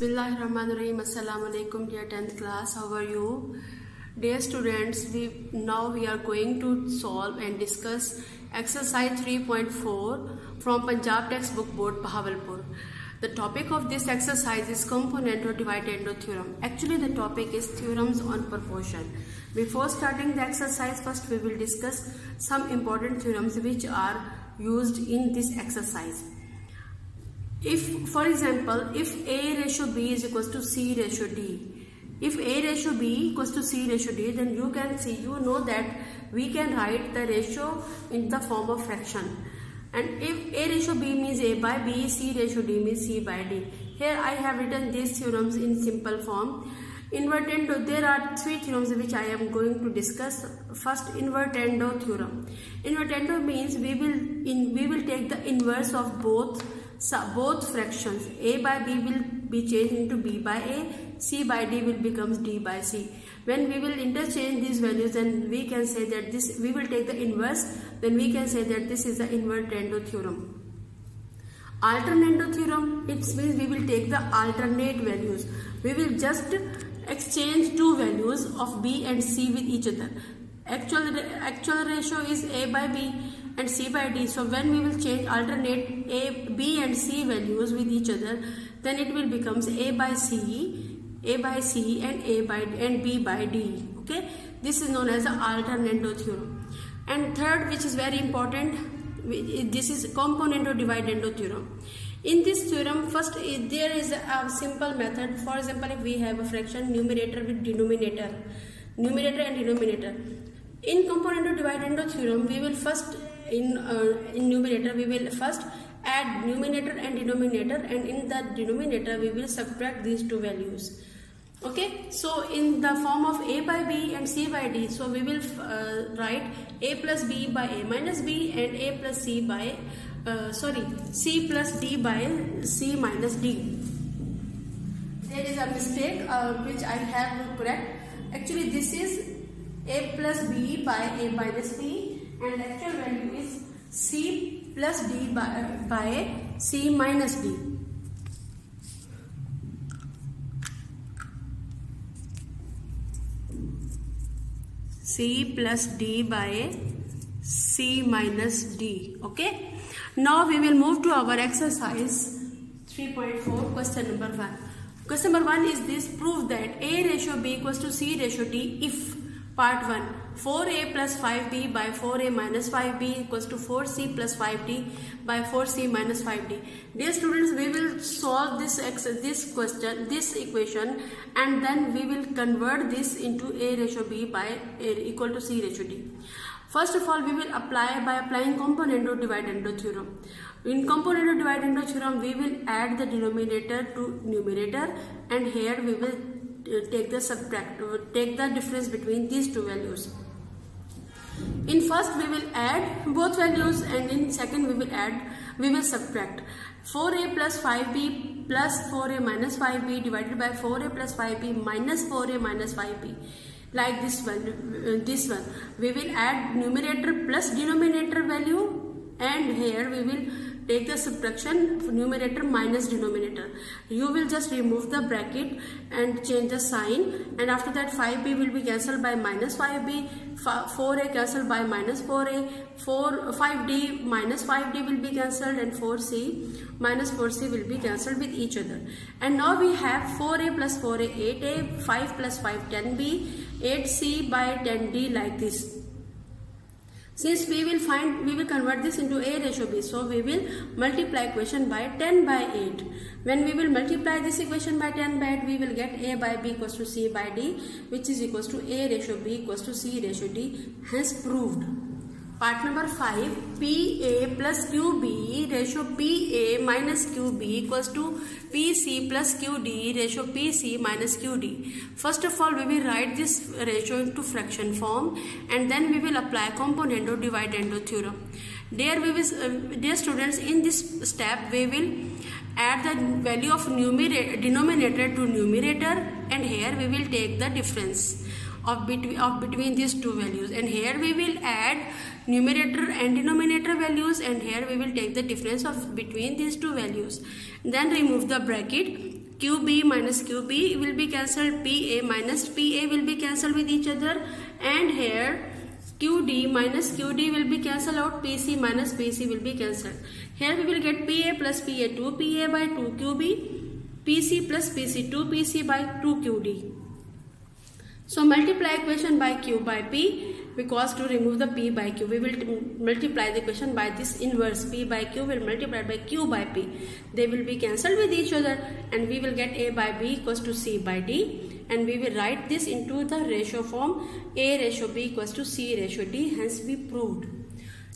Bismillahirrahmanirrahim. Assalamu alaikum dear 10th class. How are you? Dear students, we now we are going to solve and discuss exercise 3.4 from Punjab textbook board Bahawalpur. The topic of this exercise is componendo dividendo theorem. Actually the topic is theorems on proportion. Before starting the exercise first we will discuss some important theorems which are used in this exercise if for example if a ratio b is equals to c ratio d if a ratio b equals to c ratio d then you can see you know that we can write the ratio in the form of fraction. And if a ratio b means a by b c ratio d means c by d. Here i have written these theorems in simple form. Invertendo there are three theorems which i am going to discuss. First invertendo theorem. Invertendo means we will in we will take the inverse of both so both fractions a by b will be changed into b by a, c by d will becomes d by c. When we will interchange these values then we can say that this, we will take the inverse, then we can say that this is the invertendo theorem. Alternando theorem, it means we will take the alternate values. We will just exchange two values of b and c with each other. Actual, actual ratio is a by b and c by d. So when we will change alternate a, b and c values with each other, then it will becomes a by c, a by c and a by and b by d. Okay, this is known as the alternando theorem. And third, which is very important, this is componendo dividendo theorem. In this theorem, first there is a simple method. For example, if we have a fraction numerator with denominator, numerator and denominator. In componendo dividendo theorem, we will first in, uh, in numerator we will first add numerator and denominator and in the denominator we will subtract these two values. Okay? So in the form of a by b and c by d so we will uh, write a plus b by a minus b and a plus c by uh, sorry c plus d by c minus d. There is a mistake uh, which i have correct. Actually this is a plus b by a minus b and actual value is C plus D by, uh, by C minus D. C plus D by C minus D. Okay. Now we will move to our exercise 3.4 question number 1. Question number 1 is this prove that A ratio B equals to C ratio D if Part 1 4a plus 5b by 4a minus 5b equals to 4c plus 5d by 4c minus 5d. Dear students, we will solve this this question, this equation and then we will convert this into a ratio b by a equal to c ratio d. First of all, we will apply by applying componendo dividendo theorem. In componendo dividendo theorem, we will add the denominator to numerator and here we will uh, take the subtract take the difference between these two values in first we will add both values and in second we will add we will subtract. 4a plus 5b plus 4a minus 5b divided by 4a plus 5b minus 4a minus 5b like this one uh, this one. We will add numerator plus denominator value and here we will take the subtraction numerator minus denominator. You will just remove the bracket and change the sign. And after that 5b will be cancelled by minus 5b 4a cancelled by minus 4a 4 5d minus 5d will be cancelled and 4c minus 4c will be cancelled with each other. And now we have 4a plus 4a 8a 5 plus 5 10b 8c by 10d like this since we will find, we will convert this into A ratio B. So we will multiply equation by 10 by 8. When we will multiply this equation by 10 by 8, we will get A by B equals to C by D, which is equals to A ratio B equals to C ratio D. Hence proved. Part number 5, PA plus QB ratio PA minus QB equals to PC plus QD ratio PC minus QD. First of all, we will write this ratio into fraction form and then we will apply componendo dividendo theorem. Dear, we will, uh, dear students, in this step, we will add the value of numerator, denominator to numerator and here we will take the difference of between, of between these two values and here we will add numerator and denominator values and here we will take the difference of between these two values then remove the bracket QB minus QB will be cancelled. PA minus PA will be cancelled with each other. And here QD minus QD will be cancelled out. PC minus PC will be cancelled. Here we will get PA plus PA 2 PA by 2 QB. PC plus PC 2 PC by 2 QD. So multiply equation by Q by P because to remove the P by Q we will multiply the equation by this inverse P by Q will multiply by Q by P. They will be cancelled with each other and we will get A by B equals to C by D and we will write this into the ratio form A ratio B equals to C ratio D hence we proved.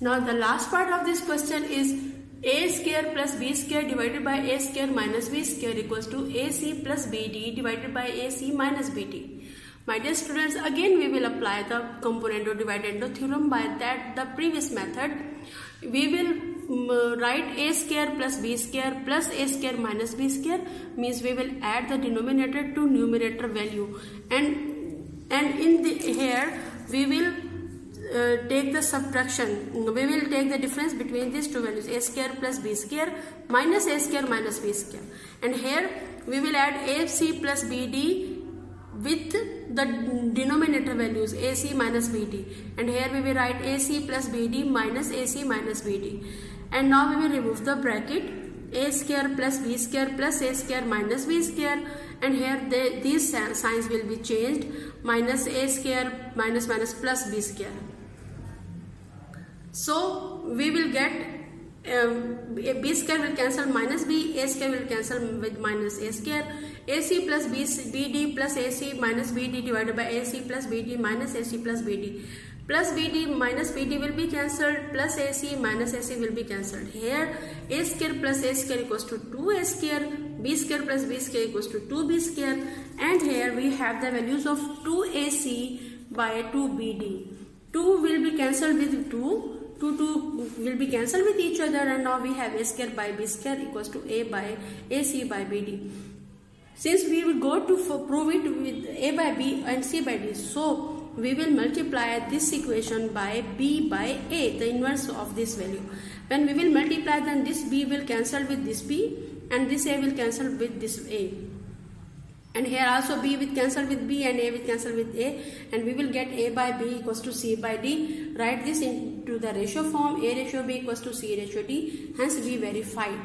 Now the last part of this question is a square plus b square divided by a square minus b square equals to ac plus bd divided by ac minus bd. My dear students, again we will apply the componendo dividendo theorem by that the previous method. We will um, write a square plus b square plus a square minus b square means we will add the denominator to numerator value. And and in the here we will uh, take the subtraction. We will take the difference between these two values a square plus b square minus a square minus b square. And here we will add ac plus bd with the denominator values AC minus BD and here we will write AC plus BD minus AC minus BD and now we will remove the bracket a square plus b square plus a square minus b square. And here they, these signs will be changed. Minus a square minus minus plus b square. So we will get um, b square will cancel minus b, a square will cancel with minus a square, ac plus b, bd plus ac minus bd divided by ac plus bd minus ac plus bd. Plus bd minus bd will be cancelled, plus ac minus ac will be cancelled. Here a square plus a square equals to 2a square, b square plus b square equals to 2b square and here we have the values of 2ac by 2bd. 2 will be cancelled with 2 2 2 will be cancelled with each other and now we have a square by b square equals to a by ac by bd since we will go to prove it with a by b and c by d so we will multiply this equation by b by a the inverse of this value. When we will multiply then this b will cancel with this b and this a will cancel with this a. And here also b will cancel with b and a will cancel with a and we will get a by b equals to c by d. Write this into the ratio form a ratio b equals to c ratio d hence we verified